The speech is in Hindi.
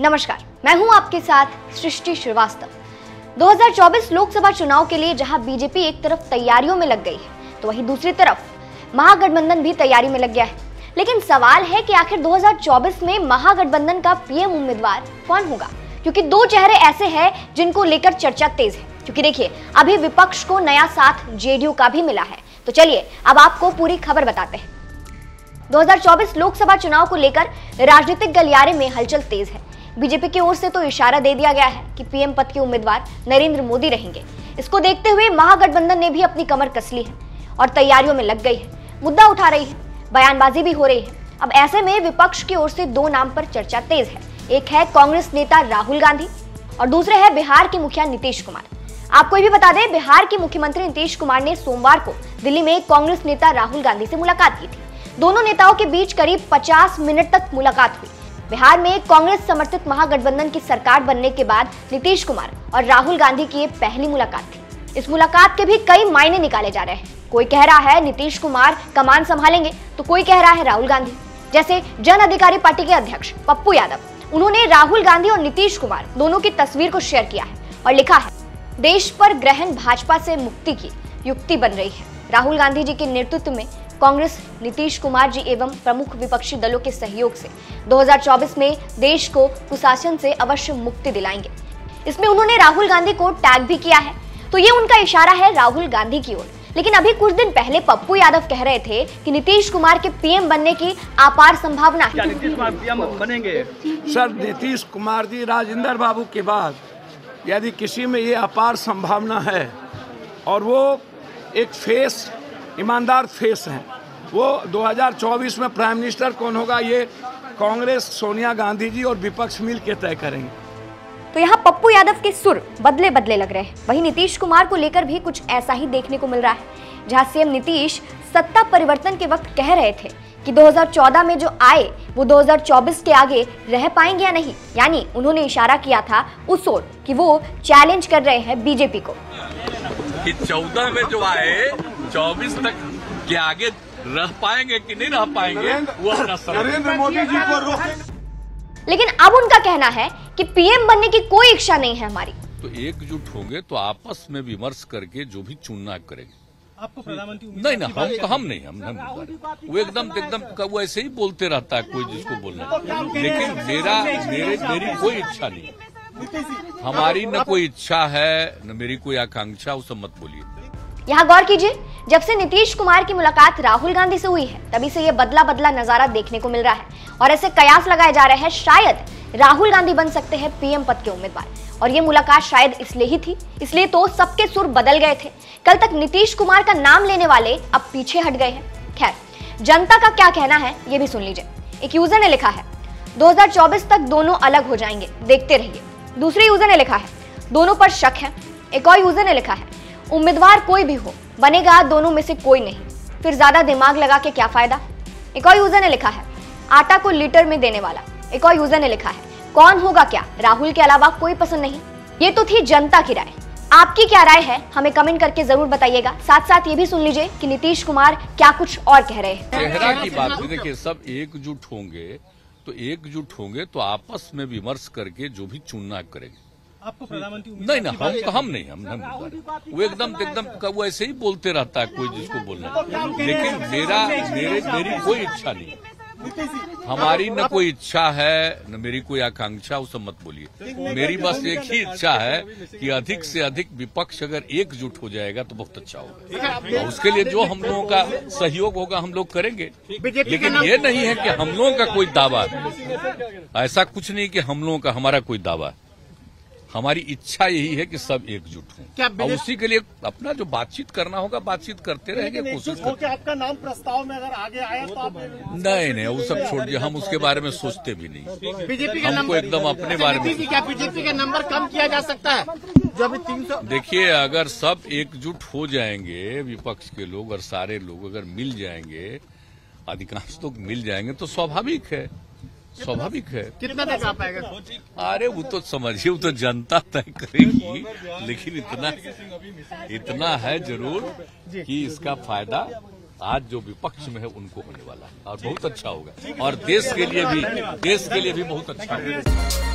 नमस्कार, मैं हूँ आपके साथ सृष्टि श्रीवास्तव। 2024 लोकसभा चुनाव के लिए जहाँ बीजेपी एक तरफ़ तैयारियों में लग गई है तो वहीं दूसरी तरफ़ महागठबंधन भी तैयारी में लग गया है। लेकिन सवाल है कि आखिर 2024 में महागठबंधन का पीएम उम्मीदवार कौन होगा? क्योंकि दो चेहरे ऐसे हैं जिनको लेकर चर्चा तेज है। क्योंकि देखिए, अभी विपक्ष को नया साथ जेडीयू का भी मिला है। तो चलिए, अब आपको पूरी खबर बताते हैं। 2024 लोकसभा चुनाव को लेकर राजनीतिक गलियारे में हलचल तेज है। बीजेपी की ओर से तो इशारा दे दिया गया है कि पीएम पद के उम्मीदवार नरेंद्र मोदी रहेंगे। इसको देखते हुए महागठबंधन ने भी अपनी कमर कस ली है और तैयारियों में लग गई है। मुद्दा उठा रही है, बयानबाजी भी हो रही है। अब ऐसे में विपक्ष की ओर से दो नाम पर चर्चा तेज है। एक है कांग्रेस नेता राहुल गांधी और दूसरे है बिहार के मुखिया नीतीश कुमार। आपको ये भी बता दें, बिहार के मुख्यमंत्री नीतीश कुमार ने सोमवार को दिल्ली में कांग्रेस नेता राहुल गांधी से मुलाकात की थी। दोनों नेताओं के बीच करीब 50 मिनट तक मुलाकात हुई। बिहार में कांग्रेस समर्थित महागठबंधन की सरकार बनने के बाद नीतीश कुमार और राहुल गांधी की ये पहली मुलाकात थी। इस मुलाकात के भी कई मायने निकाले जा रहे हैं। कोई कह रहा है नीतीश कुमार कमान संभालेंगे तो कोई कह रहा है राहुल गांधी। जैसे जन अधिकारी पार्टी के अध्यक्ष पप्पू यादव। उन्होंने राहुल गांधी और नीतीश कुमार दोनों की तस्वीर को शेयर किया है और लिखा है, देश पर ग्रहण भाजपा से मुक्ति की युक्ति बन रही है। राहुल गांधी जी के नेतृत्व में कांग्रेस नीतीश कुमार जी एवं प्रमुख विपक्षी दलों के सहयोग से। 2024 में देश को कुशासन से अवश्य मुक्ति दिलाएँगे। इसमें उन्होंने राहुल गांधी को टैग भी किया है। तो ये उनका इशारा है राहुल गांधी की ओर। लेकिन अभी कुछ दिन पहले पप्पू यादव कह रहे थे कि नीतीश कुमार के पीएम बनने की अपार संभावना है। नीतीश कुमार पीएम बनेंगे? सर नीतीश कुमार जी राजेंद्र बाबू के बाद यदि किसी में ये अपार संभावना है और वो एक फेस ईमानदार फेस हैं। वो 2024 में प्राइम मिनिस्टर कौन होगा, ये कांग्रेस, सोनिया गांधी जी और विपक्ष मिल के तय करेंगे। तो यहाँ पप्पू यादव के सुर बदले बदले लग रहे हैं। वहीं नीतीश कुमार को लेकर भी कुछ ऐसा ही देखने को मिल रहा है, जहाँ सीएम नीतीश सत्ता परिवर्तन के वक्त कह रहे थे कि 2014 में जो आए, वो 2024 के आगे रह पाएँगे या नहीं? यानी उन्होंने इशारा किया था उस ओर कि वो चैलेंज कर रहे हैं बीजेपी को। कि चौदह में जो आए चौबीस तक के आगे रह पाएँगे कि नहीं रह पाएँगे वो नरेंद्र मोदी जी को रोक लेकिन अब उनका कहना है कि पीएम बनने की कोई इच्छा नहीं है हमारी। तो एकजुट होंगे तो आपस में विमर्श करके जो भी चुनना करेंगे। आपको प्रधानमंत्री नहीं ना हम हम नहीं हम नहीं वो एकदम एकदम वो ऐसे ही बोलते रहता है कोई जिसको बोलना लेकिन मेरा मेरे मेरी कोई इच्छा नहीं है। हमारी न कोई इच्छा है, न मेरी कोई आकांक्षा सब मत बोलिए। यहाँ गौर कीजिए, जब से नीतीश कुमार की मुलाकात राहुल गांधी से हुई है, तभी से ये बदला बदला नज़ारा देखने को मिल रहा है और ऐसे कयास लगाए जा रहे हैं, शायद राहुल गांधी बन सकते हैं पीएम पद के उम्मीदवार। और ये मुलाकात शायद इसलिए ही थी, इसलिए तो सबके सुर बदल गए थे। कल तक नीतीश कुमार का नाम लेने वाले अब पीछे हट गए हैं। खैर, जनता का क्या कहना है, ये भी सुन लीजिए। एक यूज़र ने लिखा है 2024 तक दोनों अलग हो जाएँगे, देखते रहिए। दूसरे यूज़र ने लिखा है। दोनों पर शक है। एक और यूज़र ने लिखा है, उम्मीदवार कोई भी हो, बनेगा दोनों में से कोई नहीं। फिर ज़्यादा दिमाग लगा के क्या फ़ायदा? एक और यूज़र ने लिखा है, आटा को लीटर में देने वाला। एक और यूज़र ने लिखा है, कौन होगा क्या? राहुल के अलावा कोई पसंद नहीं। ये तो थी जनता की राय। आपकी क्या राय है? हमें कमेंट करके ज़रूर बताइएगा। साथ साथ ये भी सुन लीजिए कि नीतीश कुमार क्या कुछ और कह रहे हैं। की बात देखिए, सब एकजुट होंगे। तो एकजुट होंगे तो आपस में विमर्श करके जो भी चुनना करेंगे। आपको प्रधानमंत्री नहीं ना हम हम नहीं हम नहीं बोल वो एकदम एकदम वो ऐसे ही बोलते रहता है कोई जिसको बोलना लेकिन मेरा मेरे मेरी कोई इच्छा नहीं है। हमारी न कोई इच्छा है न मेरी कोई आकांक्षा उसे मत बोलिए। मेरी बस एक ही इच्छा है कि अधिक से अधिक विपक्ष अगर एकजुट हो जाएगा तो बहुत अच्छा होगा। उसके लिए जो हम लोगों का सहयोग होगा हम लोग करेंगे। लेकिन ये नहीं है कि हम लोगों का कोई दावा है। ऐसा कुछ नहीं कि हम लोगों का हमारा कोई दावा है। हमारी इच्छा यही है कि सब एकजुट हों। और उसी के लिए अपना जो बातचीत करना होगा बातचीत करते रहेंगे कोशिश हो करते आपका नाम प्रस्ताव में अगर आगे आया तो आप नहीं नहीं वो सब छोड़ दिया। हम उसके बारे में सोचते भी नहीं। बीजेपी का हमको एकदम अपने बारे में क्या बीजेपी का नंबर कम किया जा सकता है? जो अभी तीन सौ देखिए अगर सब एकजुट हो जाएँगे विपक्ष के लोग और सारे लोग अगर मिल जाएँगे अधिकांश लोग मिल जाएँगे तो स्वाभाविक है। स्वाभाविक है। कितना तक आ पाएगा? अरे वो तो समझिए वो तो जनता तय करेगी लेकिन इतना इतना है ज़रूर कि इसका फ़ायदा आज जो विपक्ष में है उनको होने वाला है। और बहुत अच्छा होगा। और देश के लिए भी देश के लिए भी बहुत अच्छा होगा